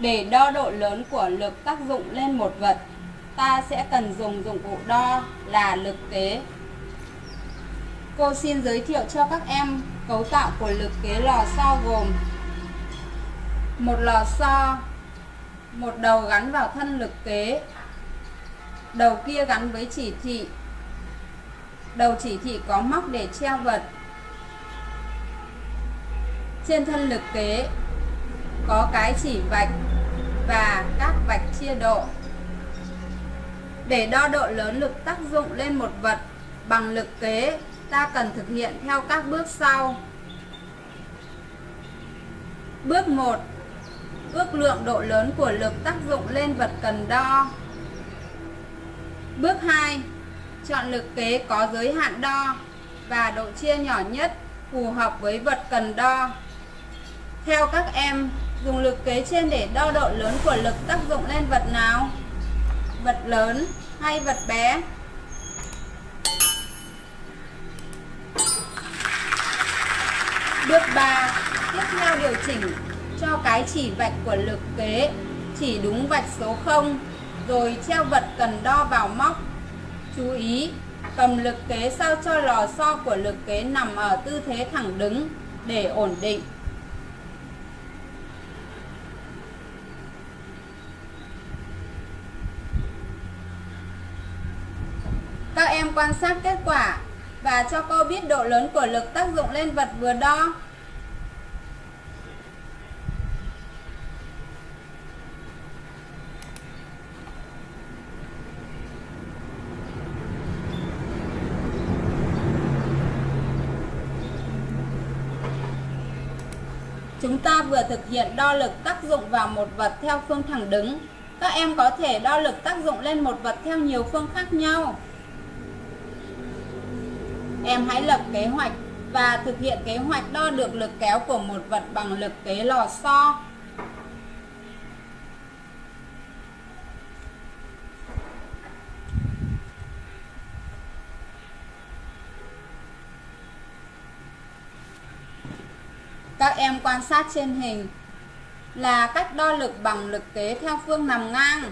Để đo độ lớn của lực tác dụng lên một vật, ta sẽ cần dùng dụng cụ đo là lực kế. Cô xin giới thiệu cho các em cấu tạo của lực kế lò xo gồm một lò xo, một đầu gắn vào thân lực kế, đầu kia gắn với chỉ thị, đầu chỉ thị có móc để treo vật. Trên thân lực kế có cái chỉ vạch và các vạch chia độ. Để đo độ lớn lực tác dụng lên một vật bằng lực kế, ta cần thực hiện theo các bước sau. Bước 1. Ước lượng độ lớn của lực tác dụng lên vật cần đo. Bước 2. Chọn lực kế có giới hạn đo và độ chia nhỏ nhất phù hợp với vật cần đo. Theo các em, dùng lực kế trên để đo độ lớn của lực tác dụng lên vật nào? Vật lớn hay vật bé? Bước 3. Tiếp theo điều chỉnh cho cái chỉ vạch của lực kế chỉ đúng vạch số 0 rồi treo vật cần đo vào móc. Chú ý, cầm lực kế sao cho lò xo của lực kế nằm ở tư thế thẳng đứng để ổn định. Các em quan sát kết quả và cho cô biết độ lớn của lực tác dụng lên vật vừa đo. Chúng ta vừa thực hiện đo lực tác dụng vào một vật theo phương thẳng đứng. Các em có thể đo lực tác dụng lên một vật theo nhiều phương khác nhau. Em hãy lập kế hoạch và thực hiện kế hoạch đo được lực kéo của một vật bằng lực kế lò xo. Các em quan sát trên hình là cách đo lực bằng lực kế theo phương nằm ngang